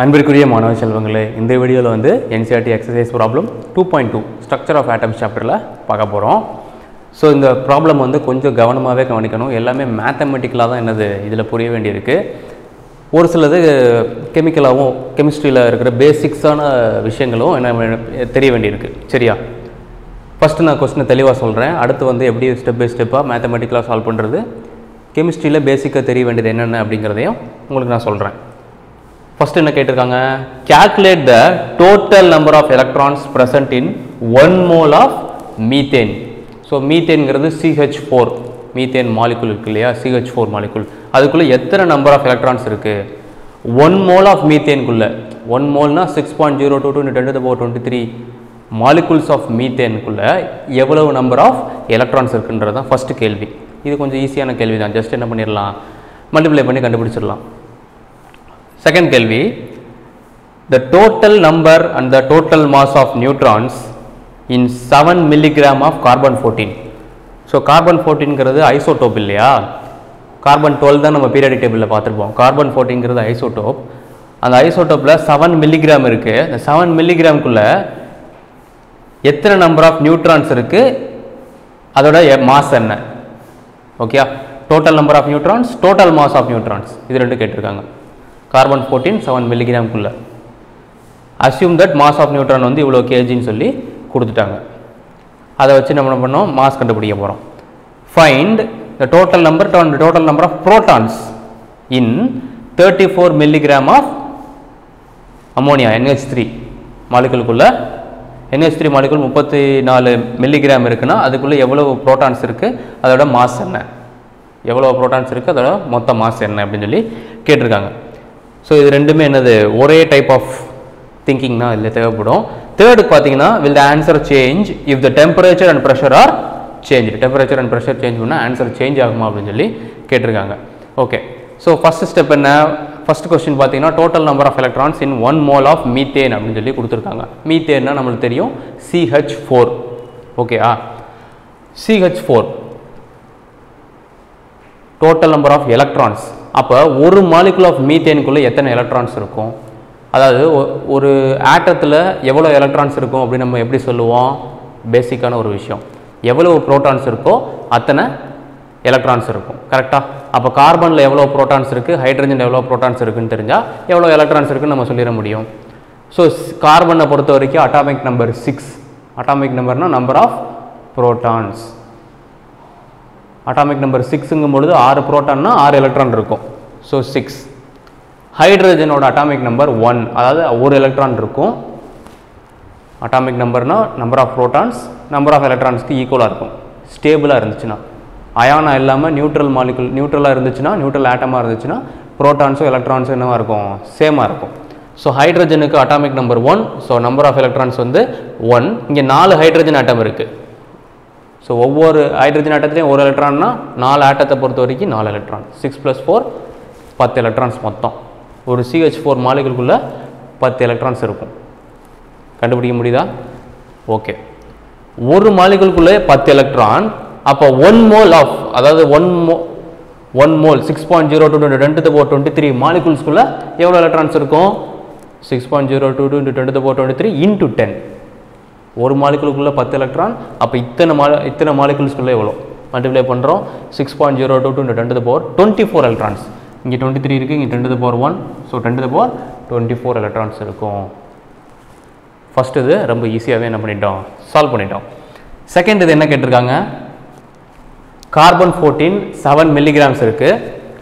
அன்பிற்குரிய மாணவ செல்வங்களே இந்த வீடியோவில் வந்து NCERT exercise problem two point two structure of atoms சாப்டரில் பார்க்க போகிறோம் ஸோ இந்த ப்ராப்ளம் வந்து கொஞ்சம் கவனமாகவே கவனிக்கணும். எல்லாமே மேத்தமெட்டிக்கலாக தான் என்னது இதில் புரிய வேண்டியிருக்கு. ஒரு சிலது கெமிக்கலாகவும் கெமிஸ்ட்ரியில் இருக்கிற பேசிக்ஸான விஷயங்களும் என்ன தெரிய வேண்டியிருக்கு. சரியா? ஃபஸ்ட்டு நான் கொஸ்டினை தெளிவாக சொல்கிறேன் அடுத்து வந்து எப்படி ஸ்டெப் பை ஸ்டெப்பாக மேத்தமெட்டிக்கலாக சால்வ் பண்ணுறது கெமிஸ்ட்ரியில் பேசிக்காக தெரிய வேண்டியது என்னென்ன அப்படிங்கிறதையும் உங்களுக்கு நான் சொல்கிறேன் ஃபஸ்ட்டு என்ன கேட்டிருக்காங்க? Calculate the total number of electrons present in one mole of methane so மீத்தேன்ங்கிறது CH four methane molecule இருக்கு இல்லையா? சிஹெச் ஃபோர் மாலிகுல் அதுக்குள்ளே எத்தனை நம்பர் ஆஃப் எலக்ட்ரான்ஸ் இருக்குது ஒன் மோல் ஆஃப் மீத்தேனுக்குள்ளே one மோல்னா six point zero two two ten to twenty three molecules of மீத்தேனுக்குள்ளே எவ்வளவு number of electrons இருக்குன்றது தான் first கேள்வி. இது கொஞ்சம் ஈஸியான கேள்வி தான் ஜஸ்ட் என்ன பண்ணிடலாம் மல்டிப்ளை பண்ணி கண்டுபிடிச்சிடலாம் செகண்ட் கேள்வி. The total number and the total mass of neutrons in 7 milligram of carbon 14 so carbon ஃபோர்டீன்கிறது isotope இல்லையா? கார்பன் டுவெல் தான் நம்ம பீரியாடிக் டேபிளில் பார்த்துருப்போம். கார்பன் ஃபோர்டீன்கிறது ஐசோடோப் அந்த ஐசோடோப்பில் செவன் மில்லிகிராம் இருக்குது அந்த செவன் மில்லிகிராம்குள்ளே எத்தனை நம்பர் ஆஃப் நியூட்ரான்ஸ் இருக்குது அதோட மாஸ் என்ன? Okay total number of neutrons total mass of neutrons இது ரெண்டு கேட்டிருக்காங்க. Carbon fourteen seven மில்லிகிராம்குள்ளே. Assume that mass of neutron வந்து இவ்வளோ கேஜின்னு சொல்லி கொடுத்துட்டாங்க. அதை வச்சு நம்ம என்ன பண்ணோம்? மாஸ் கண்டுபிடிக்க போகிறோம் find the total number total number of protons in thirty four milligram of ammonia NH3 three மாலிகுலுக்குள்ள NH3 three molecule முப்பத்தி நாலு மில்லிகிராம் இருக்குன்னா அதுக்குள்ளே எவ்வளோ ப்ரோட்டான்ஸ் இருக்குது அதோட மாஸ் என்ன? எவ்வளோ ப்ரோட்டான்ஸ் இருக்குது அதோட மொத்த மாஸ் என்ன? அப்படின்னு சொல்லி கேட்டிருக்காங்க. ஸோ இது ரெண்டுமே என்னது? ஒரே டைப் ஆஃப் திங்கிங் தான் இதில் தேவைப்படும். தேர்டு பார்த்தீங்கன்னா will the answer change if the temperature and pressure are change temperature and pressure change பண்ணால் ஆன்சர் சேஞ்ச் ஆகுமா அப்படின்னு சொல்லி கேட்டிருக்காங்க. ஓகே ஸோ ஃபஸ்ட் ஸ்டெப் என்ன? ஃபர்ஸ்ட் கொஸ்டின் பார்த்தீங்கன்னா total number of electrons in one mole of methane அப்படின்னு சொல்லி கொடுத்துருக்காங்க. மீத்தேன்னா நம்மளுக்கு தெரியும். சிஹெச் ஃபோர் ஓகேயா CH four total number of electrons அப்போ ஒரு மாலிகுல் ஆஃப் மீத்தேனுக்குள்ளே எத்தனை எலக்ட்ரான்ஸ் இருக்கும்? அதாவது ஒ- ஒரு ஆட்டத்தில் எவ்வளோ எலக்ட்ரான்ஸ் இருக்கும் அப்படின்னு நம்ம எப்படி சொல்லுவோம்? பேசிக்கான ஒரு விஷயம். எவ்வளவு ப்ரோட்டான்ஸ் இருக்கோ அத்தனை எலக்ட்ரான்ஸ் இருக்கும். கரெக்டாக அப்போ கார்பனில் எவ்வளோ ப்ரோட்டான்ஸ் இருக்குது ஹைட்ரஜன் எவ்வளோ ப்ரோட்டான்ஸ் இருக்குன்னு தெரிஞ்சால் எவ்வளோ எலக்ட்ரான்ஸ் இருக்குன்னு நம்ம சொல்லிட முடியும். ஸோ கார்பனை பொறுத்த வரைக்கும் atomic number six atomic நம்பர்னால் number of protons atomic number சிக்ஸுங்கும் பொழுது ஆறு புரோட்டான்னா ஆறு எலக்ட்ரான் இருக்கும். ஸோ சிக்ஸ் ஹைட்ரஜனோட அட்டாமிக் நம்பர் ஒன் அதாவது ஒரு எலக்ட்ரான் இருக்கும். Atomic நம்பர்னா number of protons number of எலக்ட்ரான்ஸ்க்கு ஈக்குவலாக இருக்கும். ஸ்டேபிளாக இருந்துச்சுன்னா. அயானா இல்லாமல் நியூட்ரல் மாலிகுல் நியூட்ரலாக இருந்துச்சுன்னா நியூட்ரல் ஆட்டமாக இருந்துச்சுன்னா புரோட்டான்ஸும் எலக்ட்ரான்ஸும் என்னவாக இருக்கும்? சேமாக இருக்கும். So ஹைட்ரஜனுக்கு atomic number one so number of electrons வந்து ஒன் இங்கே நாலு ஹைட்ரஜன் ஆட்டம் இருக்குது ஸோ ஒவ்வொரு ஹைட்ரஜன் ஆட்டத்துலேயும் ஒரு எலக்ட்ரான்னா நாலு ஆட்டத்தை பொறுத்த வரைக்கும் நாலு எலக்ட்ரான் சிக்ஸ் ப்ளஸ் ஃபோர் பத்து எலக்ட்ரான்ஸ் மொத்தம். ஒரு சிஹெச் ஃபோர் மாலிகளுக்குள்ளே பத்து எலக்ட்ரான்ஸ் இருக்கும். கண்டுபிடிக்க முடியுதா? ஓகே ஒரு மாலிகளுக்குள்ளே பத்து எலக்ட்ரான் அப்போ ஒன் மோல் ஆஃப் அதாவது ஒன் மோ one mole six point zero two ten ரெண்டு போர் டுவெண்ட்டி த்ரீ மாலிகுல்ஸ்குள்ளே எவ்வளோ எலக்ட்ரான்ஸ் இருக்கும்? Six point zero two two ten to power twenty three into ten ஒரு மாலிகுலுக்குள்ளே பத்து எலக்ட்ரான் அப்போ இத்தனை மா இத்தனை மாலிகுல்ஸ்குள்ளே எவ்வளோ மல்டிப்ளை பண்ணுறோம் six point zero two two ten to power twenty four electrons இங்கே டுவெண்ட்டி த்ரீ இருக்குது இங்கே ten to power one so ten to power twenty four electrons இருக்கும். ஃபஸ்ட் இது ரொம்ப ஈஸியாகவே என்ன பண்ணிட்டோம்? சால்வ் பண்ணிட்டோம். செகண்ட் இது என்ன கேட்டிருக்காங்க? கார்பன் ஃபோர்டீன் செவன் மில்லிகிராம்ஸ் இருக்குது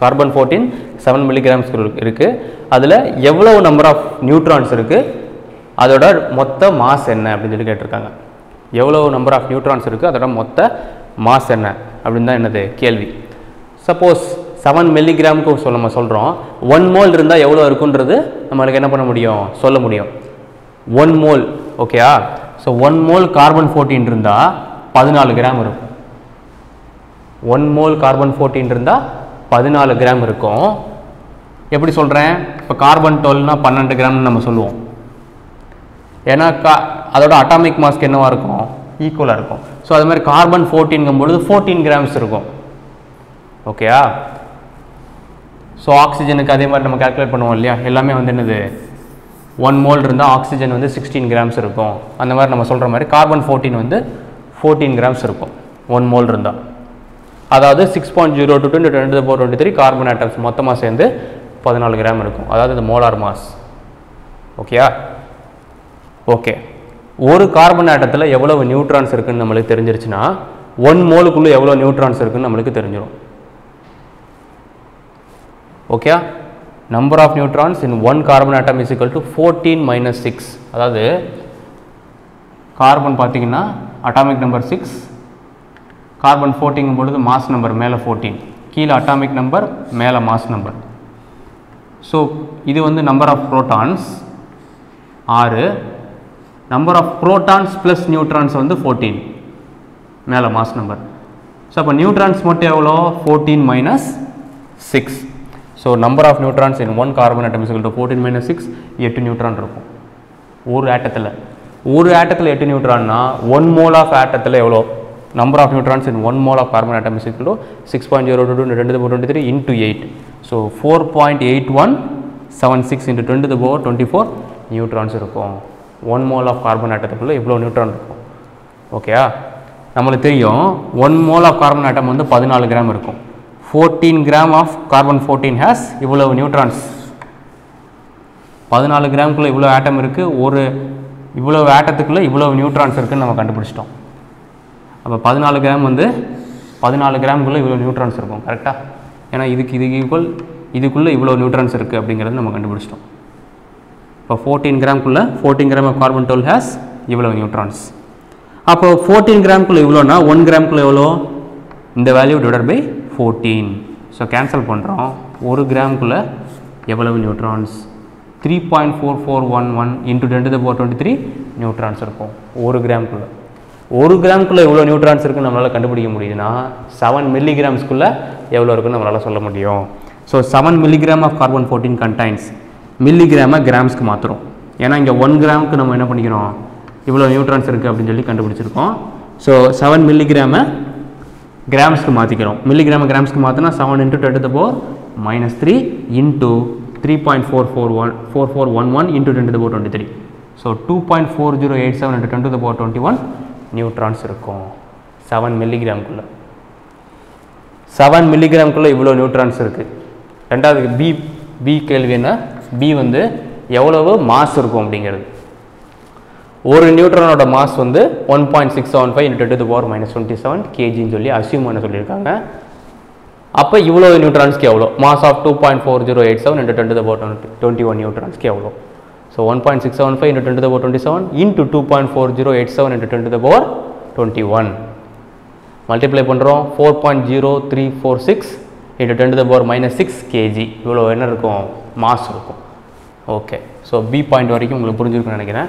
கார்பன் ஃபோர்டீன் செவன் மில்லிகிராம்ஸ் இருக்குது அதில் எவ்வளவு நம்பர் ஆஃப் நியூட்ரான்ஸ் இருக்குது அதோட மொத்த மாஸ் என்ன அப்படின்னு சொல்லி கேட்டிருக்காங்க. எவ்வளோ நம்பர் ஆஃப் நியூட்ரான்ஸ் இருக்குது அதோட மொத்த மாஸ் என்ன? அப்படின்னு தான் என்னது? கேள்வி. சப்போஸ் செவன் மில்லிகிராமுக்கு சொல்ல நம்ம சொல்கிறோம் ஒன் மோல் இருந்தால் எவ்வளோ இருக்குன்றது நம்மளுக்கு என்ன பண்ண முடியும்? சொல்ல முடியும். ஒன் மோல் ஓகேயா so one mole carbon fourteen இருந்தால் பதினாலு கிராம் இருக்கும். ஒன் மோல் கார்பன் ஃபோர்டீன் இருந்தால் பதினாலு கிராம் இருக்கும். எப்படி சொல்கிறேன் இப்போ கார்பன் டுவெல்னால் பன்னெண்டு கிராம்னு நம்ம சொல்லுவோம். ஏன்னா கா அதோட அட்டாமிக் மாஸ்க் என்னவாக இருக்கும்? ஈக்குவலாக இருக்கும். ஸோ அது மாதிரி கார்பன் ஃபோர்டீன்கும் பொழுது ஃபோர்டீன் கிராம்ஸ் இருக்கும். ஓகேயா ஸோ ஆக்சிஜனுக்கு அதே மாதிரி நம்ம கால்குலேட் பண்ணுவோம் இல்லையா? எல்லாமே வந்து என்னது? ஒன் மோல் இருந்தால் ஆக்சிஜன் வந்து சிக்ஸ்டீன் கிராம்ஸ் இருக்கும். அந்த மாதிரி நம்ம சொல்கிற மாதிரி கார்பன் ஃபோர்டீன் வந்து ஃபோர்டீன் கிராம்ஸ் இருக்கும். ஒன் மோல் இருந்தால் அதாவது six point zero two twenty twenty four twenty three carbon atoms மொத்தமாக சேர்ந்து பதினாலு கிராம் இருக்கும். அதாவது இது மோலார் மாஸ் ஓகேயா ஓகே ஒரு கார்பன் ஆட்டத்தில் எவ்வளவு நியூட்ரான்ஸ் இருக்குன்னு நம்மளுக்கு தெரிஞ்சிருச்சுன்னா ஒன் மோலுக்குள்ளே எவ்வளோ நியூட்ரான்ஸ் இருக்குன்னு நம்மளுக்கு தெரிஞ்சிடும் okay number of neutrons in one carbon atom is to fourteen minus six அதாவது கார்பன் பார்த்தீங்கன்னா அட்டாமிக் நம்பர் சிக்ஸ் கார்பன் ஃபோர்டீங்கும் பொழுது மாஸ் நம்பர் மேலே ஃபோர்டீன் கீழே அட்டாமிக் நம்பர் மேலே மாஸ் நம்பர் ஸோ இது வந்து நம்பர் ஆஃப் ப்ரோட்டான்ஸ் ஆறு number of protons plus neutrons வந்து ஃபோர்டீன் மேலே மாஸ் நம்பர் ஸோ அப்போ நியூட்ரான்ஸ் மட்டும் எவ்வளோ? Fourteen minus six so number of neutrons in one carbon atom is fourteen minus six எட்டு neutron இருக்கும். ஒரு ஆட்டத்தில். ஒரு ஆட்டத்தில் எட்டு நியூட்ரான்னா ஒன் மோல் ஆஃப் ஆட்டத்தில் எவ்வளோ? Number of neutrons in one mole of carbon atom is to six point zero two ரெண்டு twenty three into eight so four point eight one seven six into twenty the power twenty four neutrons இருக்கும். One mole of carbon ஆட்டத்துக்குள்ளே இவ்வளோ neutron இருக்கும். ஓகேயா நம்மளுக்கு தெரியும் one mole of carbon atom வந்து பதினாலு கிராம் இருக்கும். Fourteen gram of carbon fourteen has இவ்வளவு நியூட்ரான்ஸ் பதினாலு கிராம்குள்ளே இவ்வளோ ஆட்டம் இருக்குது ஒரு இவ்வளோ ஆட்டத்துக்குள்ளே இவ்வளோ நியூட்ரான்ஸ் இருக்குதுன்னு நம்ம கண்டுபிடிச்சிட்டோம். அப்போ பதினாலு கிராம் வந்து பதினாலு கிராமுக்குள்ளே இவ்வளோ நியூட்ரான்ஸ் இருக்கும் கரெக்டாக ஏன்னா இதுக்கு இதுக்கு ஈக்குவல் இதுக்குள்ளே இவ்வளோ நியூட்ரான்ஸ் இருக்குது அப்படிங்கிறது நம்ம கண்டுபிடிச்சிட்டோம். இப்போ fourteen கிராம்குள்ளே fourteen gram of carbon twelve has இவ்வளோ நியூட்ரான்ஸ் அப்போ ஃபோர்டீன் கிராம்குள்ளே இவ்வளோனா ஒன் கிராம்குள்ளே எவ்வளோ இந்த value divide by fourteen so cancel பண்ணுறோம் ஒரு கிராம்குள்ளே எவ்வளவு neutrons three point four four one one into ten to four twenty three neutrons இருக்கும். ஒரு கிராம்குள்ளே ஒரு கிராம்குள்ளே எவ்வளோ நியூட்ரான்ஸ் இருக்குன்னு நம்மளால் கண்டுபிடிக்க முடியுதுன்னா செவன் மில்லிகிராம்ஸ்குள்ளே எவ்வளோ இருக்குன்னு நம்மளால் சொல்ல முடியும். So seven milligram of carbon fourteen contains மில்லிகிராமை கிராம்ஸ்க்கு மாற்றுறோம் ஏன்னா இங்கே ஒன் கிராமுக்கு நம்ம என்ன பண்ணிக்கிறோம்? இவ்வளோ நியூட்ரான்ஸ் இருக்குது அப்படின்னு சொல்லி கண்டுபிடிச்சிருக்கோம். ஸோ செவன் மில்லிகிராமை கிராம்ஸ்க்கு மாற்றிக்கிறோம் மில்லிகிராம் கிராம்ஸ்க்கு மாற்றினா seven into ten to power minus three into three point four four one four four one one into ten to power twenty three so two point four zero eight seven into ten power twenty one neutrons இருக்கும். Seven மில்லிகிராம்குள்ளே seven மில்லிகிராம்குள்ளே இவ்வளோ neutrons இருக்குது ரெண்டாவது B B கேள்வி என்ன? B வந்து எவ்வளவு மாஸ் இருக்கும் அப்படிங்கிறது. ஒரு நியூட்ரானோட மாஸ் வந்து one point six seven five into to power minus twenty seven கேஜின்னு சொல்லி அசியூம் பண்ண சொல்லியிருக்காங்க. அப்போ இவ்வளோ நியூட்ரான்ஸ்க்கு எவ்வளோ mass of two point four zero eight seven into ten to power twenty one நியூட்ரான்ஸ்க்கு எவ்வளோ so one point six seven five into ten to power twenty seven into two point four zero eight seven into ten to power twenty one multiply பண்ணுறோம் four point zero three four six into ten to power minus six KG இவ்வளோ என்ன இருக்கும்? Mass இருக்கும். Okay so B point வரைக்கும் உங்களுக்கு புரிஞ்சிருக்குன்னு நினைக்கிறேன்.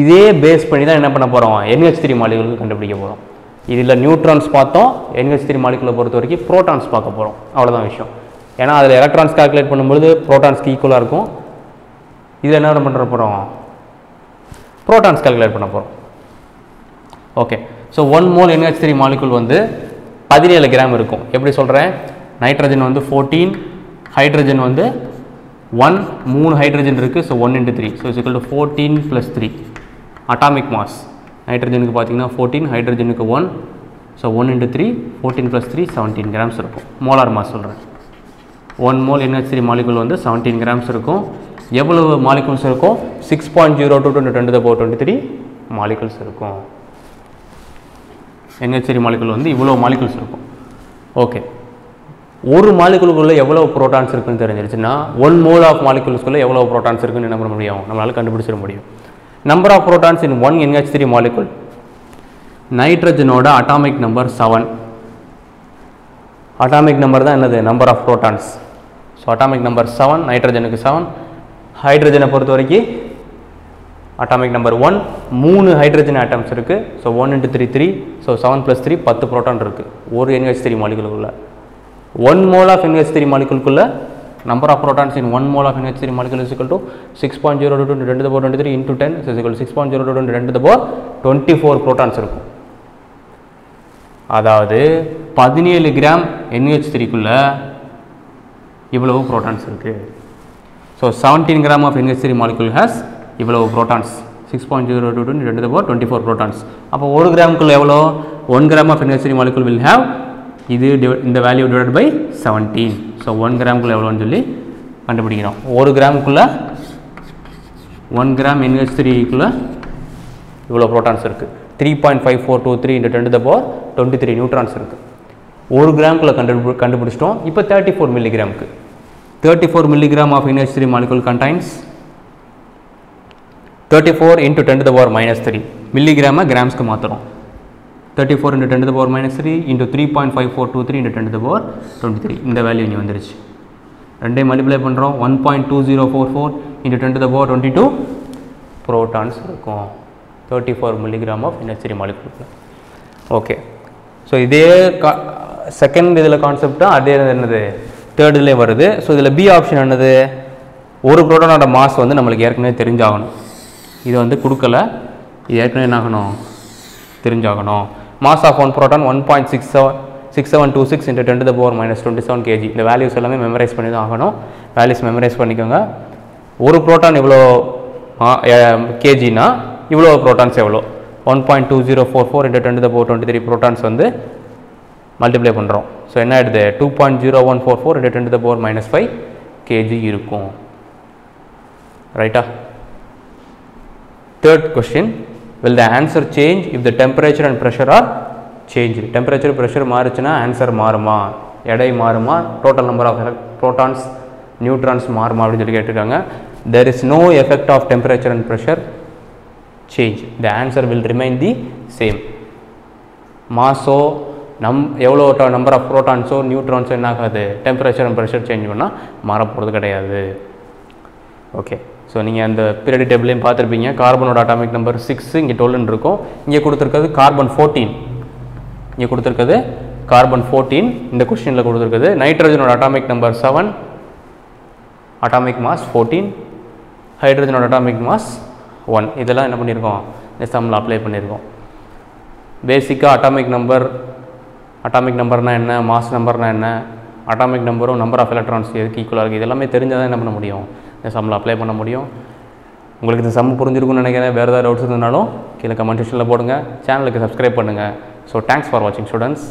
இதே base பண்ணி தான் என்ன பண்ண போகிறோம் என்ஹெச் த்ரீ மாலிகுலுக்கு கண்டுபிடிக்க போகிறோம் இதில் நியூட்ரான்ஸ் பார்த்தோம். என்ஹெச் த்ரீ மாலிகுலை பொறுத்த வரைக்கும் ப்ரோட்டான்ஸ் பார்க்க போகிறோம் அவ்வளோதான் விஷயம். ஏன்னா அதில் எலக்ட்ரான்ஸ் கால்குலேட் பண்ணும்போது ப்ரோட்டான்ஸ்க்கு ஈக்குவலாக இருக்கும். இதில் என்ன பண்ணுற போகிறோம் ப்ரோட்டான்ஸ் கால்குலேட் பண்ண போகிறோம் okay so one mole NH three molecule வந்து பதினேழு கிராம் இருக்கும். எப்படி சொல்கிறேன் நைட்ரஜன் வந்து ஃபோர்டீன் ஹைட்ரஜன் வந்து ஒன் மூணு ஹைட்ரஜன் இருக்குது so one into three so is to fourteen plus three atomic mass நைட்ரஜனுக்கு பார்த்தீங்கன்னா fourteen ஹைட்ரஜனுக்கு one so one into three fourteen plus three seventeen grams இருக்கும். மோலார் மாஸ் சொல்கிறேன் one mole NH three molecule வந்து seventeen grams இருக்கும். எவ்வளவு molecules இருக்கும் six point zero two twenty twenty power twenty three molecules இருக்கும். NH three molecule வந்து இவ்வளோ molecules இருக்கும். ஓகே ஒரு மாலிகுலுக்குள்ளே எவ்வளோ ப்ரோட்டான்ஸ் இருக்குன்னு தெரிஞ்சிருச்சுன்னா ஒன் மோல் ஆஃப் மாலிகுல்ஸ்குள்ளே எவ்வளோ ப்ரோட்டான்ஸ் இருக்குன்னு என்ன பண்ண முடியும்? நம்மளால் கண்டுபிடிச்சிட முடியும். Number of protons in one NH three molecule நைட்ரஜனோட atomic number seven atomic number தான் என்னது? Number of protons so atomic number seven நைட்ரஜனுக்கு seven ஹைட்ரஜனை பொறுத்த வரைக்கும் அட்டாமிக் நம்பர் ஒன் மூணு ஹைட்ரஜன் ஆட்டம்ஸ் இருக்குது so one into three three so seven plus three பத்து proton இருக்குது ஒரு NH three மாலிகுலுக்குள்ளே one mole of NH three மாலிகுலுக்குள்ள number of protons in one mole of NH three molecule is to six point zero two ரெண்டு power twenty three into ten is six point zero two ரெண்டு போர் twenty four protons இருக்கும். அதாவது பதினேழு gram NH த்ரீக்குள்ள இவ்வளவு protons இருக்குது so seventeen gram of NH3 molecule has இவ்வளவு protons six point zero two two ரெண்டு போர் twenty four protons அப்போ ஒரு கிராமுக்குள்ள எவ்வளோ one gram of NH3 molecule will have இது இந்த value divide by seventeen so one கிராமுக்குள்ளே எவ்வளோன்னு சொல்லி கண்டுபிடிக்கிறோம். ஒரு கிராமுக்குள்ளே ஒன் கிராம் NH3க்குள்ள இவ்வளோ ப்ரோட்டான்ஸ் இருக்குது three point five four two three into ten the power twenty three neutrons இருக்குது ஒரு கிராமுக்குள்ளே கண்டு கண்டுபிடிச்சிட்டோம். இப்போ thirty four மில்லிகிராமுக்கு thirty four milligram of NH3 three molecule contains thirty four into ten the power minus three மில்லிகிராமை கிராம்ஸ்க்கு மாற்றுறோம் thirty four into ten the power minus three into three point five four two three into twenty three இந்த value இங்கே வந்துருச்சு. ரெண்டையும் multiply பண்ணுறோம் one point two zero four four into ten the power twenty two protons இருக்கும். Thirty four milligram of NH3 molecule okay so இதே கா second இதில் கான்செப்டாக அதே என்னது? தேர்ட் இதுலேயே வருது. ஸோ இதில் பி ஆப்ஷன் என்னது? ஒரு ப்ரோட்டானோட மாஸ் வந்து நம்மளுக்கு ஏற்கனவே தெரிஞ்சாகணும். இது வந்து கொடுக்கல. இது ஏற்கனவே என்னாகணும்? தெரிஞ்சாகணும். Mass of one proton one point six seven six seven two six into ten the power minus twenty seven KG இந்த வேல்யூஸ் எல்லாமே மெமரைஸ் பண்ணி தான் ஆகணும். வேல்யூஸ் மெமரைஸ் பண்ணிக்கோங்க. ஒரு ப்ரோட்டான் இவ்வளோ கேஜினா இவ்வளோ ப்ரோட்டான்ஸ் எவ்வளோ? One point two zero four four into ten the power twenty three protons வந்து மல்டிப்ளை பண்ணுறோம் ஸோ என்ன ஆகிடுது two point zero one four four into ten the power minus five KG இருக்கும். ரைட்டா third question will the answer change if the temperature and pressure are changed temperature pressure மாறுச்சுன்னா answer மாறுமா எடை மாறுமா total number of protons neutrons மாறுமா அப்படின்னு சொல்லி கேட்டிருக்காங்க there is no effect of temperature and pressure change the answer will remain the same மாஸோ நம் எவ்வளோ நம்பர் ஆஃப் ப்ரோட்டான்ஸோ நியூட்ரான்ஸோ என்ன ஆகாது டெம்பரேச்சர் அண்ட் ப்ரெஷர் சேஞ்ச் பண்ணால் மாறப்போகிறது கிடையாது ஓகே ஸோ நீங்கள் அந்த பீரியட் டேபிளையும் பார்த்துருப்பீங்க. கார்பனோட அட்டாமிக் நம்பர் சிக்ஸ் இங்கே டுவெல்னு இருக்கும். இங்கே கொடுத்துருக்கிறது கார்பன் ஃபோர்டீன் இங்கே கொடுத்துருக்கிறது கார்பன் ஃபோர்டீன் இந்த கொஸ்டினில் கொடுத்துருக்குது நைட்ரஜனோட atomic number seven atomic mass fourteen ஹைட்ரஜனோட atomic mass one இதெல்லாம் என்ன பண்ணியிருக்கோம்? இந்த சம்மில் அப்ளை பண்ணியிருக்கோம். பேசிக்காக அட்டாமிக் நம்பர் அட்டாமிக் நம்பர்னால் என்ன? மாஸ் நம்பர்னால் என்ன? அட்டாமிக் நம்பரும் நம்பர் ஆஃப் எலக்ட்ரான்ஸ் எதுக்கு ஈக்குவலாக இருக்குது இதெல்லாமே தெரிஞ்சால் தான் என்ன பண்ண முடியும்? எக்ஸாமில் சம்மில் அப்ளை பண்ண முடியும். உங்களுக்கு இந்த சம் புரிஞ்சிருக்கும்னு நினைக்கிறேன். வேறு ஏதாவது டவுட்ஸ் இருந்தாலும் கீழே கமெண்ட் செக்ஷனில் போடுங்க. சேனலுக்கு சப்ஸ்கிரைப் பண்ணுங்கள் ஸோ தேங்க்ஸ் ஃபார் வாட்சிங் ஸ்டூடெண்ட்ஸ்